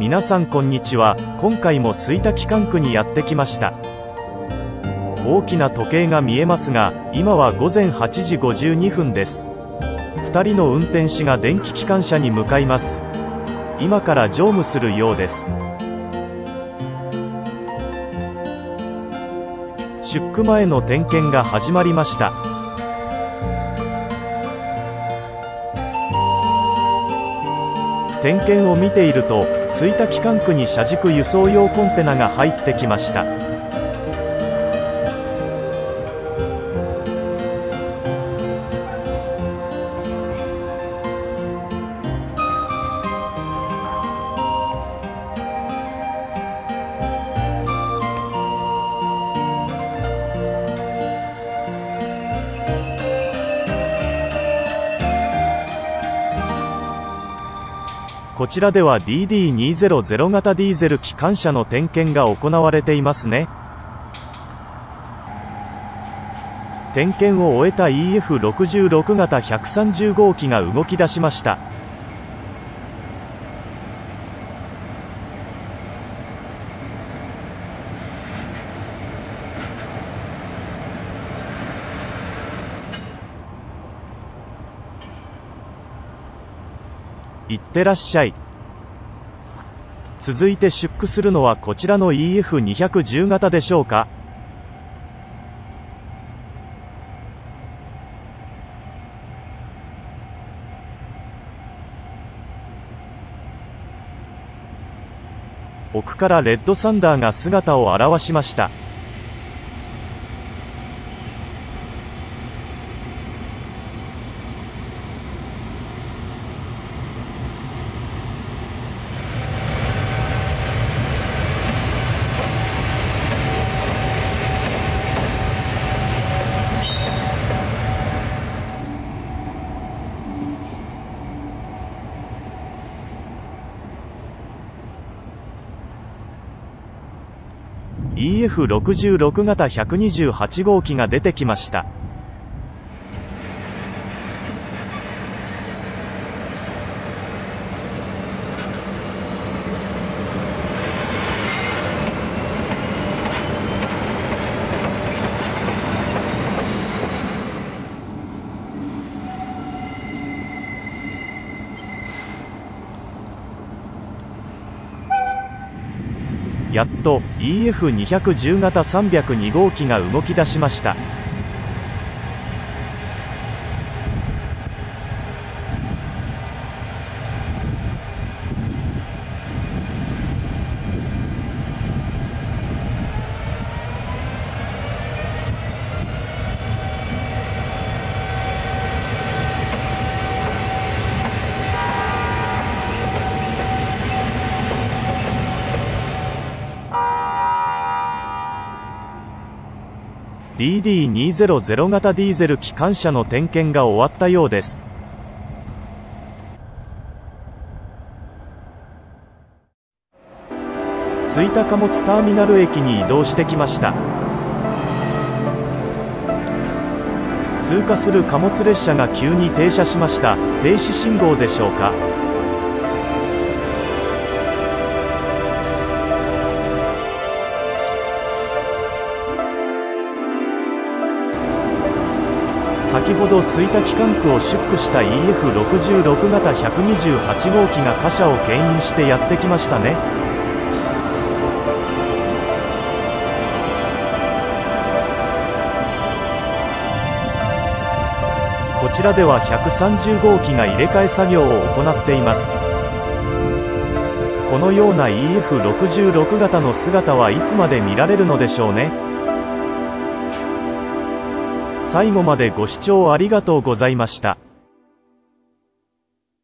皆さんこんにちは。今回も吹田機関区にやってきました。大きな時計が見えますが今は午前8時52分です。2人の運転士が電気機関車に向かいます。今から乗務するようです。出区前の点検が始まりました。点検を見ていると吹田機関区に車軸輸送用コンテナが入ってきました。こちらでは DD200 型ディーゼル機関車の点検が行われていますね。点検を終えた EF66 型130号機が動き出しました。いってらっしゃい。続いて出区するのはこちらの EF210 型でしょうか。奥からレッドサンダーが姿を現しました。EF66 型128号機が出てきました。やっと EF210 型302号機が動き出しました「DD200 型ディーゼル機関車の点検が終わったようです」吹田貨物ターミナル駅に移動してきました。通過する貨物列車が急に停車しました。停止信号でしょうか。先ほど吹田機関区を出区した EF66 型128号機が貨車を牽引してやってきましたね。こちらでは130号機が入れ替え作業を行っています。このような EF66 型の姿はいつまで見られるのでしょうね。最後までご視聴ありがとうございました。